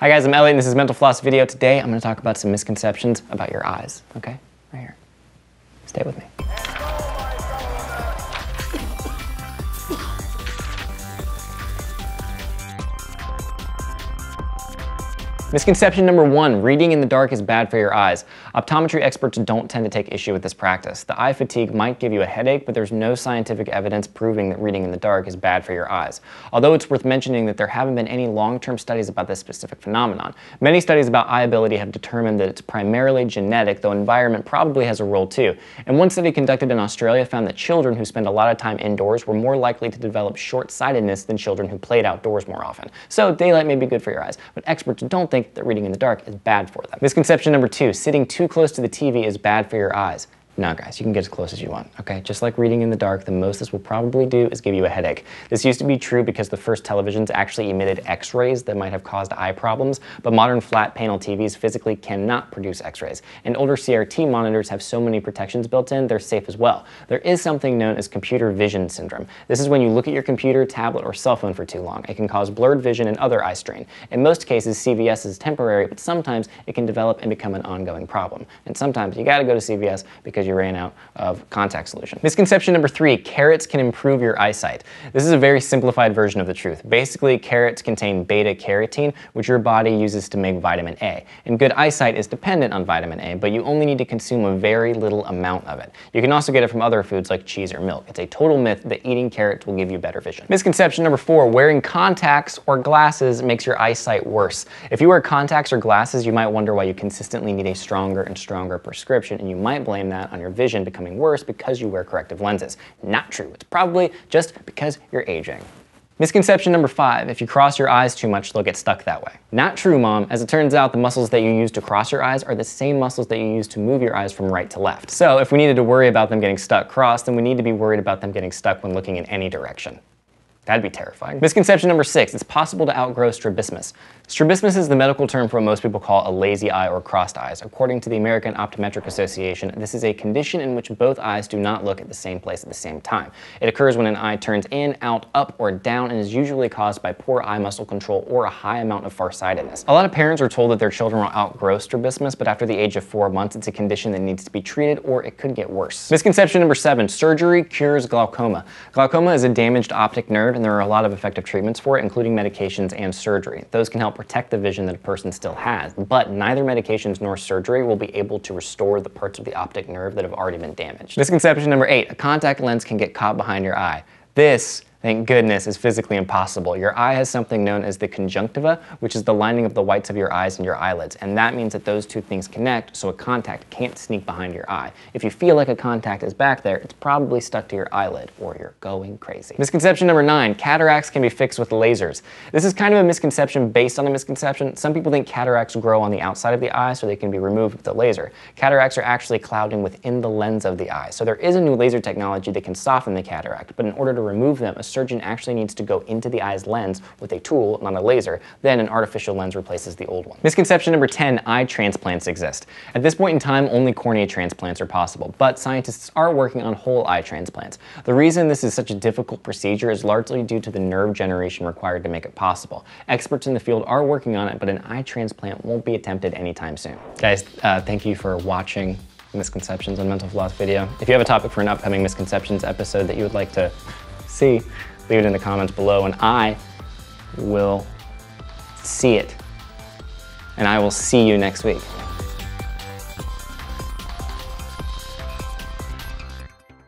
Hi guys, I'm Elliott and this is Mental Floss video. Today I'm going to talk about some misconceptions about your eyes, okay? Right here. Stay with me. Misconception number one, reading in the dark is bad for your eyes. Optometry experts don't tend to take issue with this practice. The eye fatigue might give you a headache, but there's no scientific evidence proving that reading in the dark is bad for your eyes. Although it's worth mentioning that there haven't been any long-term studies about this specific phenomenon. Many studies about eye ability have determined that it's primarily genetic, though environment probably has a role too. And one study conducted in Australia found that children who spend a lot of time indoors were more likely to develop short-sightedness than children who played outdoors more often. So daylight may be good for your eyes, but experts don't think think that reading in the dark is bad for them. Misconception number two, sitting too close to the TV is bad for your eyes. No, guys, you can get as close as you want, okay? Just like reading in the dark, the most this will probably do is give you a headache. This used to be true because the first televisions actually emitted x-rays that might have caused eye problems, but modern flat panel TVs physically cannot produce x-rays. And older CRT monitors have so many protections built in, they're safe as well. There is something known as computer vision syndrome. This is when you look at your computer, tablet, or cell phone for too long. It can cause blurred vision and other eye strain. In most cases, CVS is temporary, but sometimes it can develop and become an ongoing problem. And sometimes you gotta go to CVS because you ran out of contact solution. Misconception number three, carrots can improve your eyesight. This is a very simplified version of the truth. Basically, carrots contain beta carotene, which your body uses to make vitamin A. And good eyesight is dependent on vitamin A, but you only need to consume a very little amount of it. You can also get it from other foods like cheese or milk. It's a total myth that eating carrots will give you better vision. Misconception number four, wearing contacts or glasses makes your eyesight worse. If you wear contacts or glasses, you might wonder why you consistently need a stronger and stronger prescription, and you might blame that on on your vision becoming worse because you wear corrective lenses. Not true. It's probably just because you're aging. Misconception number five, if you cross your eyes too much, they'll get stuck that way. Not true, mom. As it turns out, the muscles that you use to cross your eyes are the same muscles that you use to move your eyes from right to left. So if we needed to worry about them getting stuck crossed, then we need to be worried about them getting stuck when looking in any direction. That'd be terrifying. Misconception number six, it's possible to outgrow strabismus. Strabismus is the medical term for what most people call a lazy eye or crossed eyes. According to the American Optometric Association, this is a condition in which both eyes do not look at the same place at the same time. It occurs when an eye turns in, out, up, or down and is usually caused by poor eye muscle control or a high amount of farsightedness. A lot of parents are told that their children will outgrow strabismus, but after the age of four months, it's a condition that needs to be treated or it could get worse. Misconception number seven, surgery cures glaucoma. Glaucoma is a damaged optic nerve and there are a lot of effective treatments for it, including medications and surgery. Those can help protect the vision that a person still has, but neither medications nor surgery will be able to restore the parts of the optic nerve that have already been damaged. Misconception number eight, a contact lens can get caught behind your eye. This thank goodness, is physically impossible. Your eye has something known as the conjunctiva, which is the lining of the whites of your eyes and your eyelids. And that means that those two things connect, so a contact can't sneak behind your eye. If you feel like a contact is back there, it's probably stuck to your eyelid or you're going crazy. Misconception number nine, cataracts can be fixed with lasers. This is kind of a misconception based on a misconception. Some people think cataracts grow on the outside of the eye so they can be removed with a laser. Cataracts are actually clouding within the lens of the eye. So there is a new laser technology that can soften the cataract, but in order to remove them, a surgeon actually needs to go into the eye's lens with a tool, not a laser. Then an artificial lens replaces the old one. Misconception number 10, eye transplants exist. At this point in time, only cornea transplants are possible, but scientists are working on whole eye transplants. The reason this is such a difficult procedure is largely due to the nerve generation required to make it possible. Experts in the field are working on it, but an eye transplant won't be attempted anytime soon. Guys, uh, thank you for watching misconceptions on mental floss video. If you have a topic for an upcoming misconceptions episode that you would like to see, leave it in the comments below and I will see it. And I will see you next week.